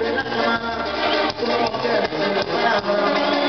la cama,